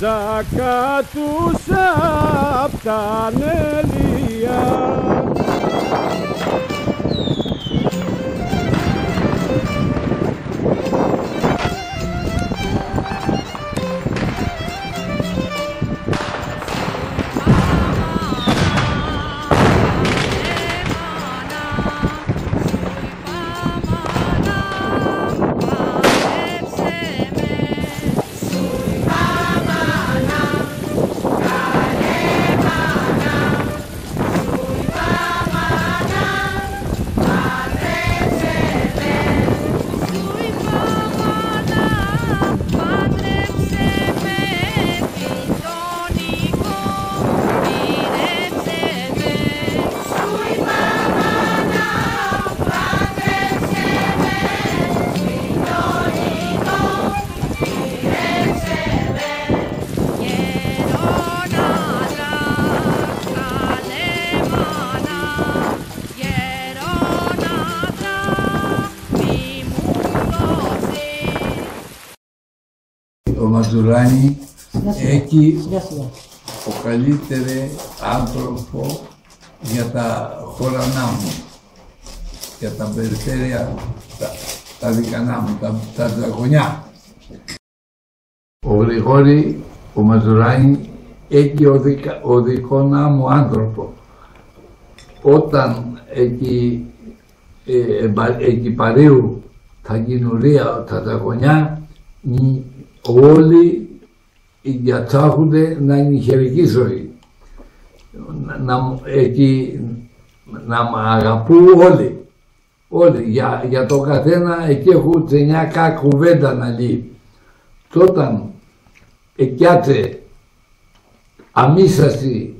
τα κατούσα απ' τα νελία. Μαζουράνη έχει Σιγά σιγά. ο καλύτερο άνθρωπο για τα χωρανά μου, για τα περιφέρεια, τα, τα δικανά μου, τα, τα ζαγωνιά. Ο Γρηγόρη, ο Μαζουράνη, έχει ο, δικα, ο δικόνα μου άνθρωπο. Όταν εκεί, ε, εμπα- εκεί παρείου τα κοινουρία, τα ζαγωνιά, μ, όλοι διατσάχονται να είναι η χερική ζωή. Να, να, εκεί, να μ' αγαπούν όλοι. Όλοι. Για, για το καθένα εκεί έχουν τσενιά κουβέντα να λέει. Και όταν εκιάτσε αμίσαστη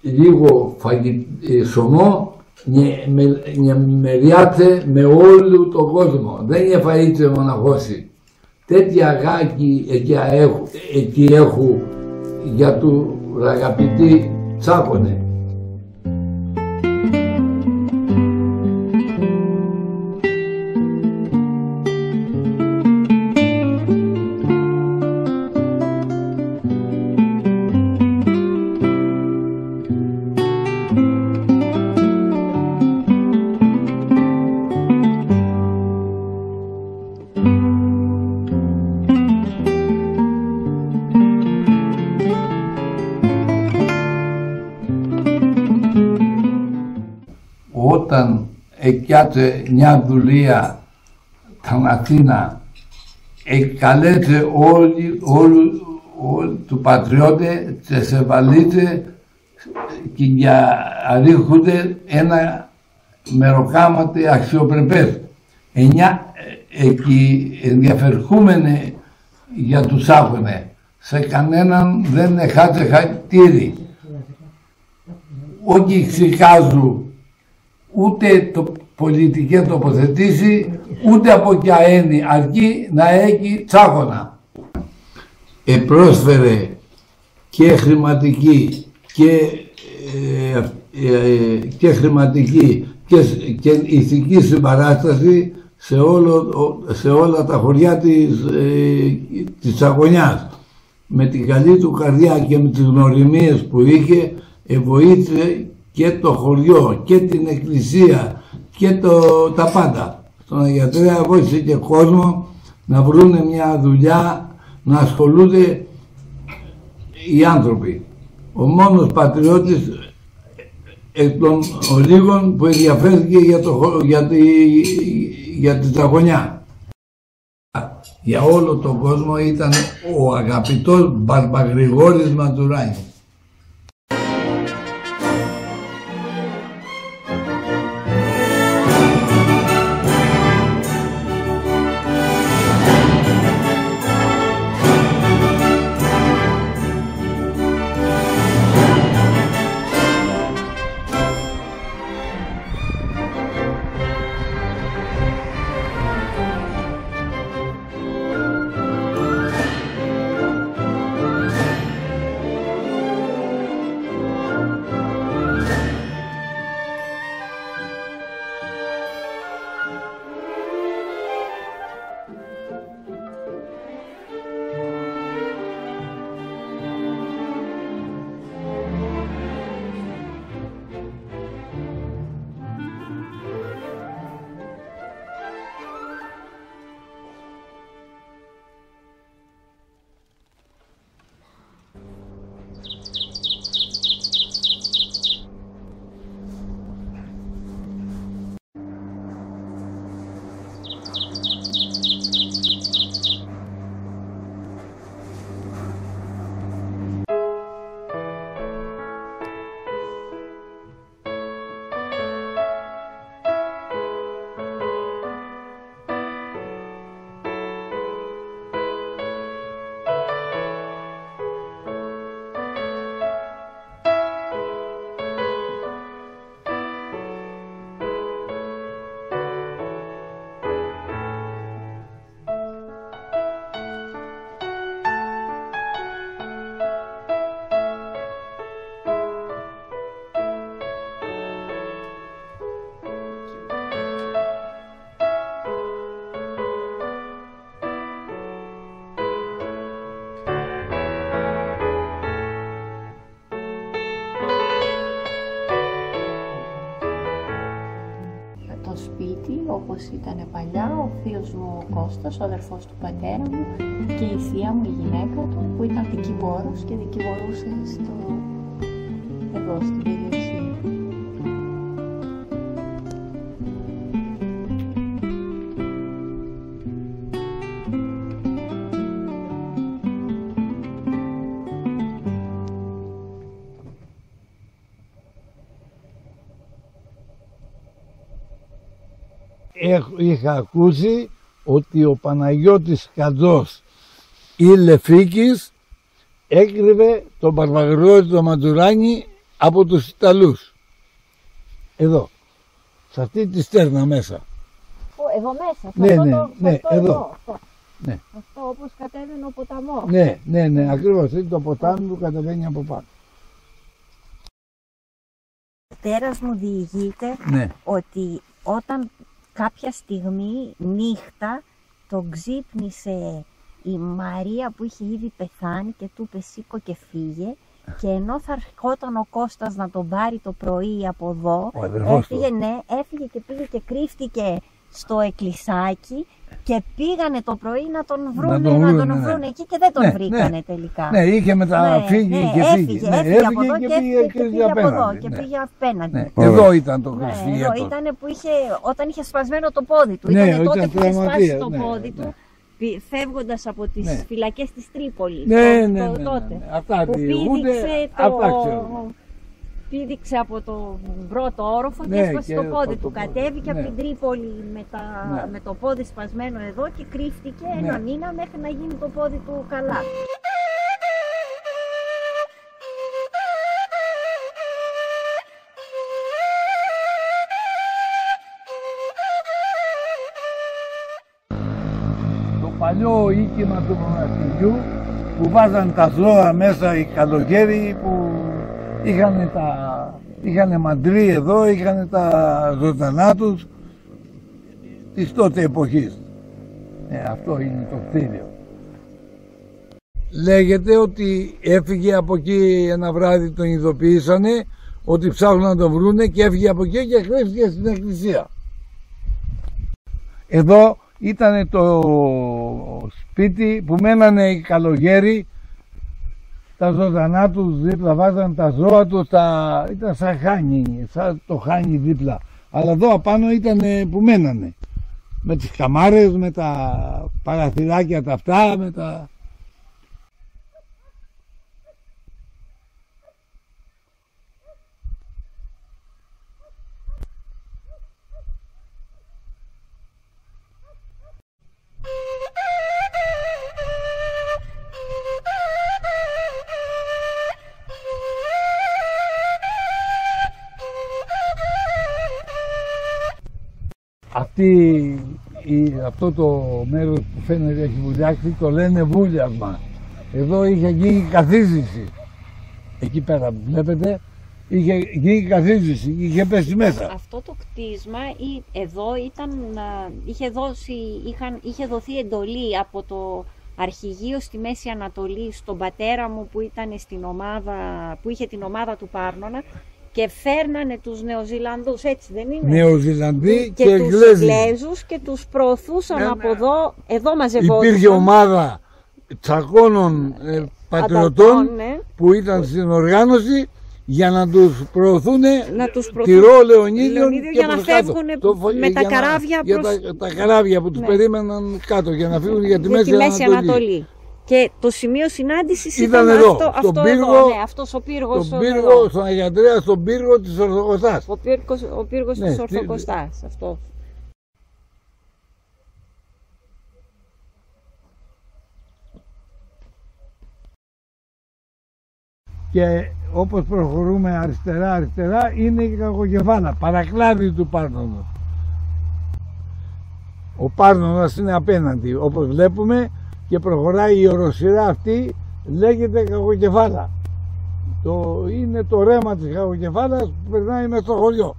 λίγο φαγη, ε, σωμό, νε- με- νε- μεριάται με όλο τον κόσμο. Δεν είναι φαΐτσε μοναχώσει. Τέτοια αγάπη εκεί έχω, εκεί έχω για του αγαπητή τσάκωνε. Όταν εκιάτσε μια δουλεία στην Αθήνα εκαλέσε όλοι, όλοι, όλοι του πατριώτε και σε βαλίτσε και για ρίχονται ένα μεροκάματι αξιοπρεπές. Εννιά ε, εκεί ενδιαφερχούμενοι για τους άχωνε. Σε κανέναν δεν έχασε χατήρι. Όχι ξεχάζουν ούτε το πολιτικές τοποθετήσει, ούτε από ποια έννοια, αρκεί να έχει τσάχωνα. Επρόσφερε και χρηματική και, ε, ε, και χρηματική και, και ηθική συμπαράσταση σε, όλο, σε όλα τα χωριά της, ε, της Τσακωνιάς. Με την καλή του καρδιά και με τις γνωριμίες που είχε ε, βοήθησε και το χωριό και την εκκλησία και το, τα πάντα. Στον Αγιατρέα βοήθησε και κόσμο να βρουν μια δουλειά, να ασχολούνται οι άνθρωποι. Ο μόνος πατριώτης εκ των ολίγων που ενδιαφέρθηκε για, το, χω- για, τη, για τη Τσαγωνιά. Για όλο τον κόσμο ήταν ο αγαπητός Μπαρμπαγρηγόρης Ματουράνης. Όπως ήταν παλιά, ο θείος μου ο Κώστας, ο αδερφός του πατέρα μου και η θεία μου, η γυναίκα του, που ήταν δικηγόρος και δικηγορούσε στο... εδώ στην περιοχή. Είχα ακούσει ότι ο Παναγιώτης Καντζός ή Λεφίκης έκρυβε τον Παρβαγρότη το Μαντουράνη από τους Ιταλούς. Εδώ. Σε αυτή τη στέρνα μέσα. Εδώ μέσα, ναι, αυτό ναι, το, ναι, αυτό εδώ. αυτό. Ναι. Αυτό όπως κατέβαινε ο ποταμός. Ναι, ναι, ναι, ακριβώς. Είναι το ποτάμι που κατεβαίνει από πάνω. Ο πατέρας μου διηγείται Ναι. ότι όταν κάποια στιγμή νύχτα τον ξύπνησε η Μαρία που είχε ήδη πεθάνει και του είπε σήκω και φύγε και ενώ θα ερχόταν ο Κώστας να τον πάρει το πρωί από εδώ Ο αδερφός του. έφυγε, ναι, έφυγε και πήγε και κρύφτηκε στο εκκλησάκι και πήγανε το πρωί να τον βρούνε, να τον τον, βρούνε, ναι. βρούνε εκεί και δεν τον Ναι, βρήκανε ναι. τελικά. Ναι, είχε μεταφύγει Ναι, και έφυγε, φύγει. Έφυγε, ναι, από εδώ και, έφυγε και πήγε από εδώ απέναντι, και ναι. πήγε απέναντι. Ναι. Ωραία. Εδώ ήταν το Ναι, εδώ Χριστιέτο. ήταν που είχε, όταν είχε σπασμένο το πόδι του. Ναι, ήταν τότε ήταν που είχε σπάσει τραυματίας, το ναι, πόδι ναι. του, φεύγοντας από τις Ναι. φυλακές της Τρίπολης. Ναι, το- ναι, το- ναι, ναι, τότε. ναι. Αυτά που διηγούνται, πήδηξε το... αυτά ξέρω. Πήδηξε από το πρώτο όροφο Ναι, και έσπασε και το πόδι το- του. το πόδι. Κατέβηκε Ναι. από την Τρίπολη με, τα... Ναι. με το πόδι σπασμένο εδώ και κρύφτηκε Ναι. ένα μήνα μέχρι να γίνει το πόδι του καλά. Το παλιό οίκημα του μοναστηριού που βάζαν τα ζώα μέσα οι καλοκαίρι που είχαν τα είχαν μαντρί εδώ, είχαν τα ζωντανά τους της τότε εποχής. Ε, αυτό είναι το κτίριο. Λέγεται ότι έφυγε από εκεί ένα βράδυ τον ειδοποιήσανε ότι ψάχνουν να τον βρούνε και έφυγε από εκεί και κρύφτηκε στην εκκλησία. Εδώ ήταν το σπίτι που μένανε οι καλογέροι τα ζωντανά τους δίπλα βάζαν τα ζώα τους τα... ήταν σαν χάνι σαν το χάνι δίπλα. Αλλά εδώ απάνω ήταν που μένανε. Με τις καμάρες με τα παραθυράκια τα αυτά με τα... Αυτή, η, αυτό το μέρος που φαίνεται έχει βουλιάξει το λένε βούλιασμα. Εδώ είχε γίνει καθίζηση. Εκεί πέρα που βλέπετε είχε γίνει καθίζηση, είχε πέσει μέσα. Αυτό το κτίσμα ή- εδώ ήταν, α, είχε, δώσει, είχαν, είχε δοθεί εντολή από το αρχηγείο στη Μέση Ανατολή στον πατέρα μου που, ήταν στην ομάδα, που είχε την ομάδα του Πάρνονα και φέρνανε τους Νεοζηλανδούς, έτσι δεν είναι; Νεοζηλανδοί και, και τους Εγγλέζοι. Εγγλέζους και τους προωθούσαν Ναι, ναι. από εδώ, εδώ μαζευόντουσαν. Υπήρχε ομάδα τσακώνων ε, πατριωτών Ανταρτών, ναι. που ήταν στην οργάνωση για να τους προωθούν Να τους προωθούν. Τυρό Λεωνίδιον Λεωνίδιο και για να προς κάτω. φεύγουνε Το φο- με τα για να- καράβια για προς- τα, τα καράβια που τους Ναι. περίμεναν κάτω για να φύγουν για τη για Μέση, τη Μέση Ανατολή. Ανατολή. Και το σημείο συνάντησης Ήταν ήταν εδώ, αυτό, στον αυτό πύργο- εδώ, ναι, αυτός ο πύργος Στον εδώ. πύργο, στον Αγιαντρέα, στον πύργο της Ορθοκοστάς. Ο πύργος, ο πύργος Ναι, της τι- Ορθοκοστάς, αυτό. Και όπως προχωρούμε αριστερά αριστερά είναι η κακοκεφάλα, παρακλάδι του Πάρνονος. Ο Πάρνονας είναι απέναντι όπως βλέπουμε και προχωράει η οροσυρά αυτή λέγεται κακοκεφάλα. Το, είναι το ρέμα της κακοκεφάλας που περνάει μέσα στο χωριό.